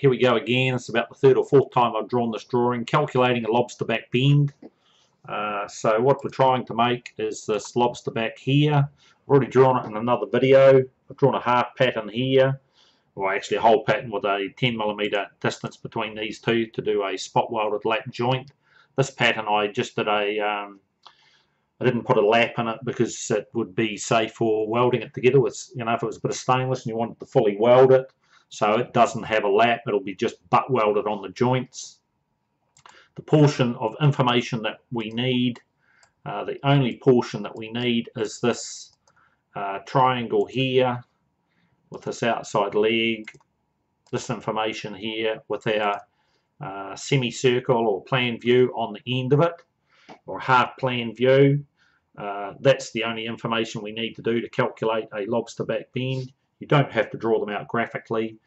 here we go again. It's about the third or fourth time I've drawn this drawing, calculating a lobster back bend. Uh, so what we're trying to make is this lobster back here. I've already drawn it in another video. I've drawn a half pattern here, or actually a whole pattern with a 10 millimeter distance between these two to do a spot welded lap joint. This pattern I just did a, um, I didn't put a lap in it because it would be safe for welding it together with, you know, if it was a bit of stainless and you wanted to fully weld it, so it doesn't have a lap, it'll be just butt welded on the joints. The portion of information that we need, uh, the only portion that we need is this uh, triangle here with this outside leg, this information here with our uh, semicircle or plan view on the end of it, or half plan view. Uh, that's the only information we need to do to calculate a lobster back bend. You don't have to draw them out graphically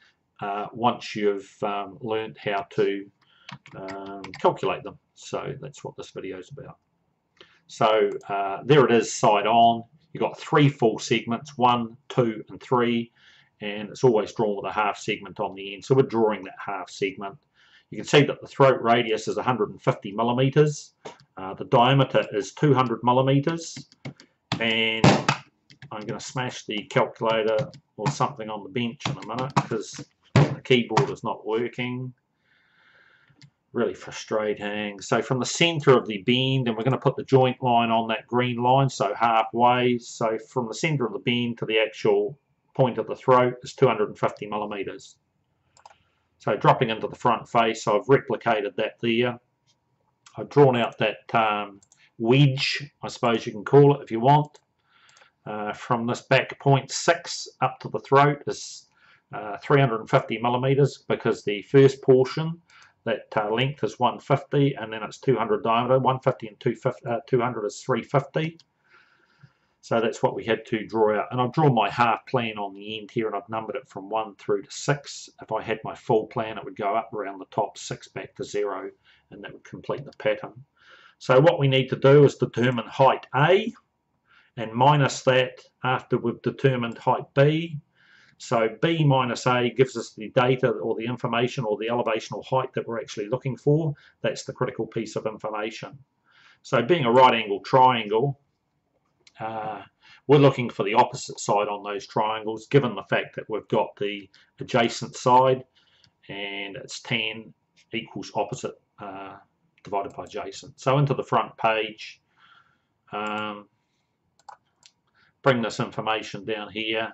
uh, once you've um, learned how to um, calculate them. So that's what this video is about. So uh, there it is side on. You've got three full segments, one, two and three and it's always drawn with a half segment on the end. So we're drawing that half segment. You can see that the throat radius is 150 millimeters. Uh, the diameter is 200 millimeters and I'm going to smash the calculator or something on the bench in a minute because the keyboard is not working. Really frustrating. So from the center of the bend, and we're going to put the joint line on that green line, so halfway. So from the center of the bend to the actual point of the throat is 250 millimeters. So dropping into the front face, I've replicated that there. I've drawn out that um, wedge, I suppose you can call it if you want. Uh, from this back point 6 up to the throat is uh, 350 millimeters because the first portion, that uh, length is 150 and then it's 200 diameter. 150 and 250, uh, 200 is 350. So that's what we had to draw out. And I've drawn my half plan on the end here and I've numbered it from 1 through to 6. If I had my full plan it would go up around the top 6 back to 0 and that would complete the pattern. So what we need to do is determine height A and minus that after we've determined height B. So B minus A gives us the data or the information or the elevational height that we're actually looking for. That's the critical piece of information. So being a right angle triangle, uh, we're looking for the opposite side on those triangles given the fact that we've got the adjacent side and it's tan equals opposite uh, divided by adjacent. So into the front page, um, bring this information down here.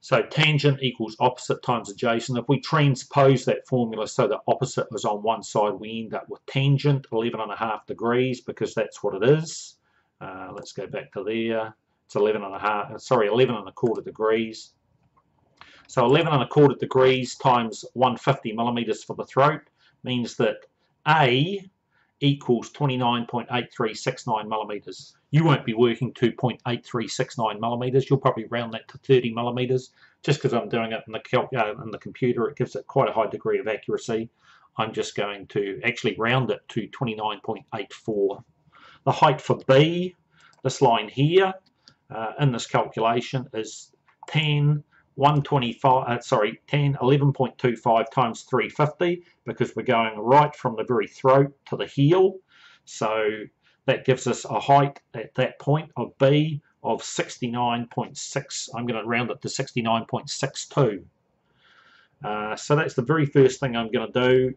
So tangent equals opposite times adjacent. If we transpose that formula so the opposite is on one side, we end up with tangent 11 and a half degrees because that's what it is. Uh, let's go back to there. It's 11 and a half, uh, sorry, 11 and a quarter degrees. So 11 and a quarter degrees times 150 millimeters for the throat means that A equals 29.8369 millimeters. You won't be working to 0.8369 millimeters. You'll probably round that to 30 millimeters. Just because I'm doing it in the, uh, in the computer, it gives it quite a high degree of accuracy. I'm just going to actually round it to 29.84. The height for B, this line here, uh, in this calculation is 10 125 uh, sorry 10 11.25 times 350 because we're going right from the very throat to the heel. So that gives us a height at that point of B of 69.6 I'm going to round it to 69.62 uh, so that's the very first thing I'm going to do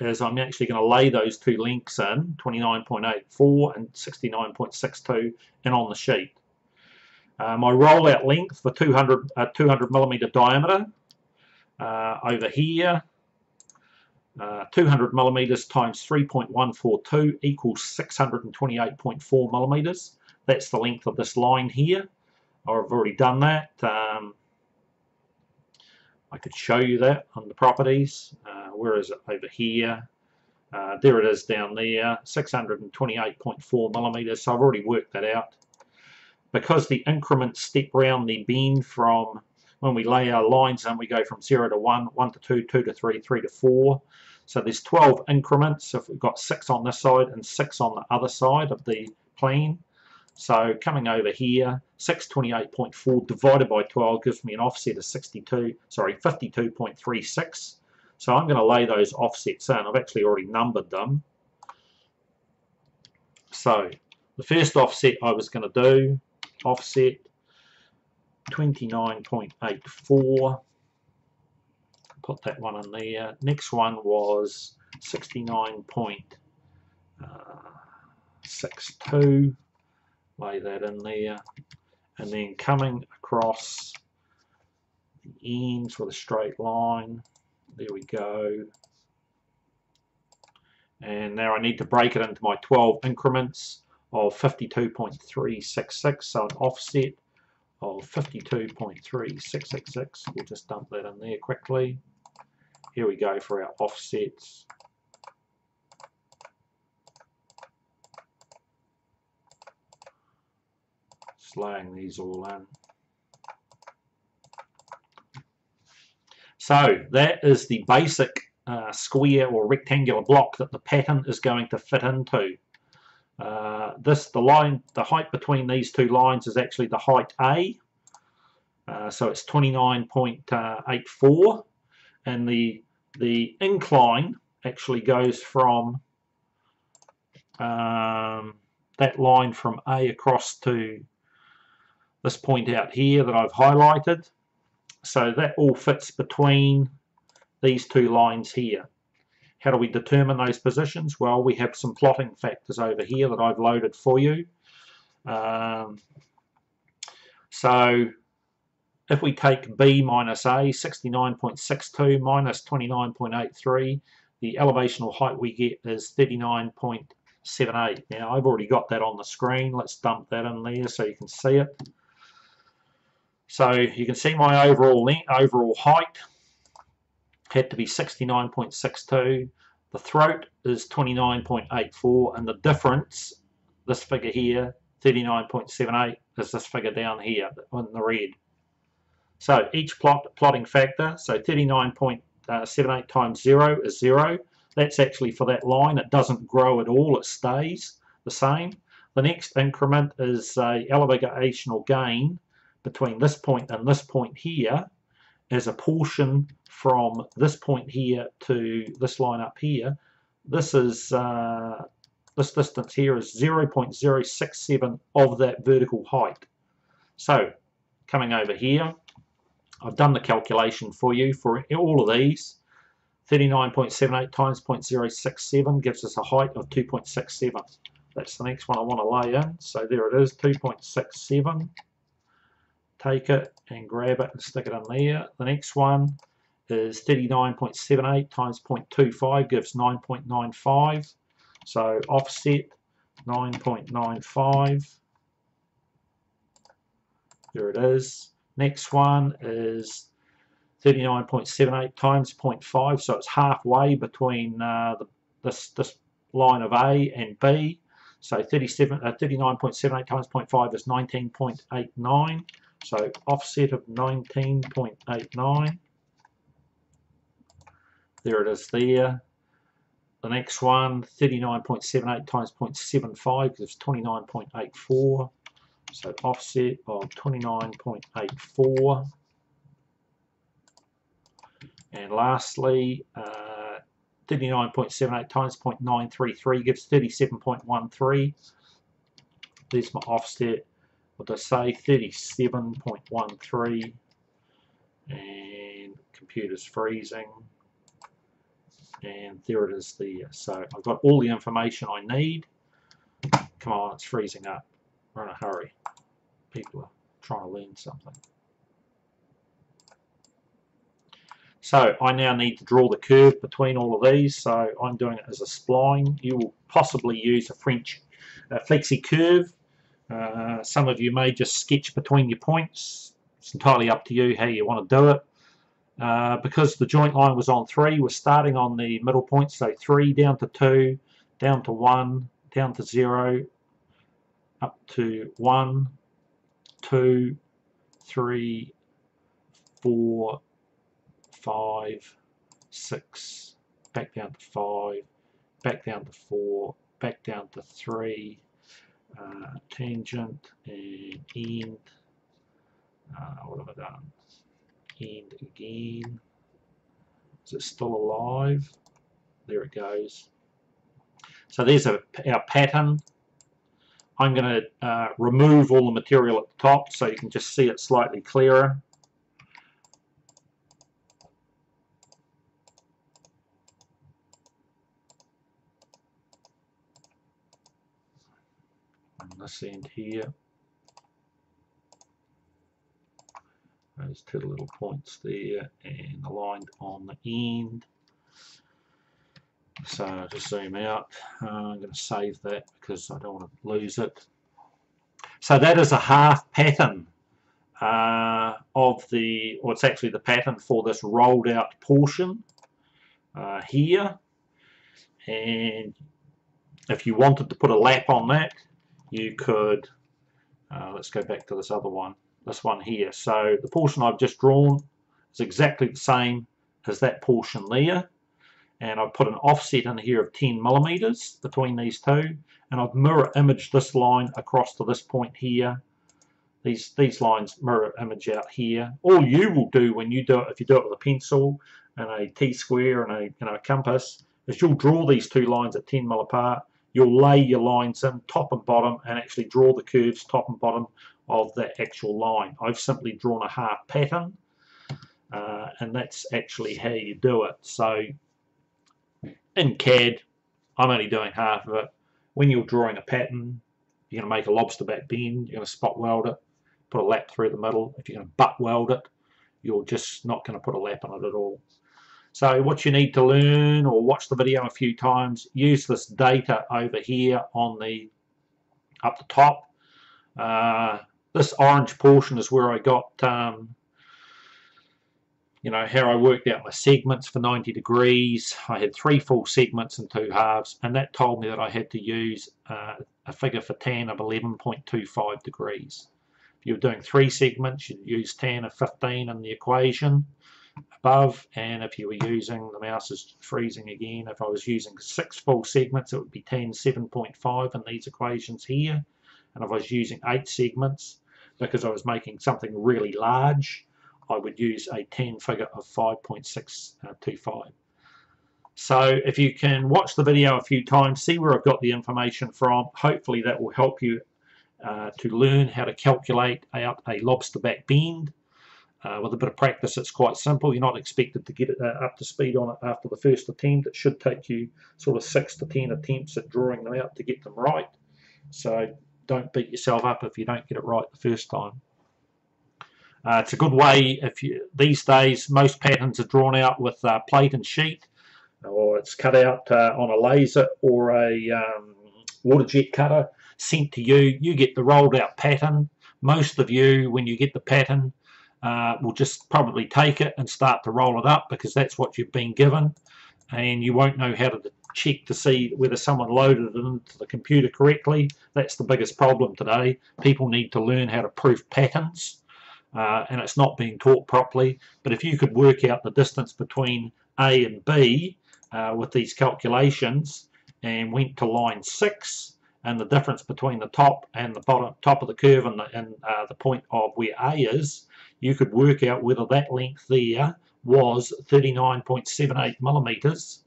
is I'm actually going to lay those two links in, 29.84 and 69.62, and on the sheet. Uh, my rollout length for 200, uh, 200 millimeter diameter uh, over here, uh, 200 millimeters times 3.142 equals 628.4 millimeters. That's the length of this line here. I've already done that. Um, I could show you that on the properties. Uh, where is it? Over here. Uh, there it is down there, 628.4 millimeters. So I've already worked that out. Because the increments step round the bend from when we lay our lines and we go from 0 to 1, 1 to 2, 2 to 3, 3 to 4. So there's 12 increments. If we've got 6 on this side and 6 on the other side of the plane, So coming over here, 628.4 divided by 12 gives me an offset of 62, sorry, 52.36. So I'm going to lay those offsets in. I've actually already numbered them. So the first offset I was going to do, offset 29.84 put that one in there. Next one was 69.62. Uh, Lay that in there. And then coming across the ends with a straight line. There we go. And now I need to break it into my 12 increments of 52.366. So an offset of 52.3666. We'll just dump that in there quickly. Here we go for our offsets. Slaying these all in. So that is the basic uh, square or rectangular block that the pattern is going to fit into. Uh, this the line the height between these two lines is actually the height A. Uh, so it's 29.84 and the the incline actually goes from um, that line from A across to this point out here that I've highlighted. So that all fits between these two lines here how do we determine those positions well we have some plotting factors over here that I've loaded for you um, so if we take B minus A, 69.62 minus 29.83, the elevational height we get is 39.78. Now I've already got that on the screen. Let's dump that in there so you can see it. So you can see my overall length, overall height had to be 69.62. The throat is 29.84 and the difference, this figure here, 39.78, is this figure down here in the red. So each plot plotting factor, so 39.78 times 0 is 0. That's actually for that line. It doesn't grow at all. It stays the same. The next increment is a elevational gain between this point and this point here as a portion from this point here to this line up here. This is uh, this distance here is 0.067 of that vertical height. So coming over here, I've done the calculation for you for all of these. 39.78 times 0.067 gives us a height of 2.67. That's the next one I want to lay in. So there it is, 2.67. Take it and grab it and stick it in there. The next one is 39.78 times 0.25 gives 9.95. So offset 9.95. There it is. Next one is 39.78 times 0.5, so it's halfway between uh, the, this, this line of A and B. So 37, uh, 39.78 times 0.5 is 19.89. So offset of 19.89. There it is there. The next one, 39.78 times 0.75 gives 29.84. So offset of 29.84. And lastly, 39.78 uh, times 0.933 gives 37.13. There's my offset. Did I say? 37.13. And computer's freezing. And there it is there. So I've got all the information I need. Come on, it's freezing up. We're in a hurry people are trying to learn something. So I now need to draw the curve between all of these. So I'm doing it as a spline. You will possibly use a French uh, flexi curve. Uh, some of you may just sketch between your points. It's entirely up to you how you want to do it. Uh, because the joint line was on 3, we're starting on the middle point, so 3 down to 2, down to 1, down to 0, up to 1, two, three, four, five, six, back down to five, back down to four, back down to three, uh, tangent and end. Uh, what have I done? End again. Is it still alive? There it goes. So there's a, our pattern. I'm going to uh, remove all the material at the top so you can just see it slightly clearer. This end here. Those two little points there and aligned on the end. So just zoom out. Uh, I'm going to save that because I don't want to lose it. So that is a half pattern uh, of the, or it's actually the pattern for this rolled out portion uh, here. And if you wanted to put a lap on that, you could, uh, let's go back to this other one, this one here. So the portion I've just drawn is exactly the same as that portion there. And I've put an offset in here of 10 millimeters between these two. And I've mirror imaged this line across to this point here. These, these lines mirror image out here. All you will do when you do it, if you do it with a pencil and a T-square and a, you know, a compass, is you'll draw these two lines at 10 mil apart you'll lay your lines in top and bottom and actually draw the curves top and bottom of that actual line. I've simply drawn a half pattern uh, and that's actually how you do it. So in CAD, I'm only doing half of it. When you're drawing a pattern, you're going to make a lobster back bend, you're going to spot weld it, put a lap through the middle. If you're going to butt weld it, you're just not going to put a lap on it at all. So what you need to learn or watch the video a few times, use this data over here on the up the top. Uh, this orange portion is where I got um, you know how I worked out my segments for 90 degrees. I had three full segments and two halves and that told me that I had to use uh, a figure for tan of 11.25 degrees. If you're doing three segments you'd use tan of 15 in the equation above and if you were using the mouse is freezing again if I was using six full segments it would be tan 7.5 in these equations here. And if I was using eight segments because I was making something really large I would use a 10 figure of 5.625 so if you can watch the video a few times see where I've got the information from. Hopefully that will help you uh, to learn how to calculate out a lobster back bend uh, with a bit of practice, it's quite simple. You're not expected to get it uh, up to speed on it after the first attempt. It should take you sort of six to ten attempts at drawing them out to get them right. So don't beat yourself up if you don't get it right the first time. Uh, it's a good way if you these days most patterns are drawn out with uh, plate and sheet or it's cut out uh, on a laser or a um, water jet cutter sent to you you get the rolled out pattern most of you when you get the pattern uh, will just probably take it and start to roll it up because that's what you've been given and you won't know how to check to see whether someone loaded it into the computer correctly. That's the biggest problem today. People need to learn how to proof patterns uh, and it's not being taught properly. But if you could work out the distance between A and B uh, with these calculations and went to line 6 and the difference between the top and the bottom top of the curve and the, and, uh, the point of where A is, you could work out whether that length there was 39.78 millimeters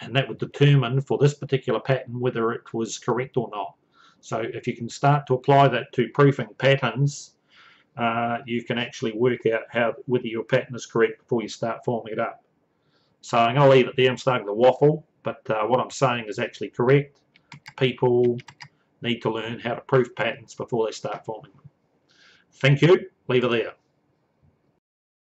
and that would determine for this particular pattern whether it was correct or not. So if you can start to apply that to proofing patterns, uh, you can actually work out how whether your pattern is correct before you start forming it up. So I'm going to leave it there. I'm starting to waffle, but uh, what I'm saying is actually correct. People need to learn how to proof patterns before they start forming them. Thank you. Leave it there.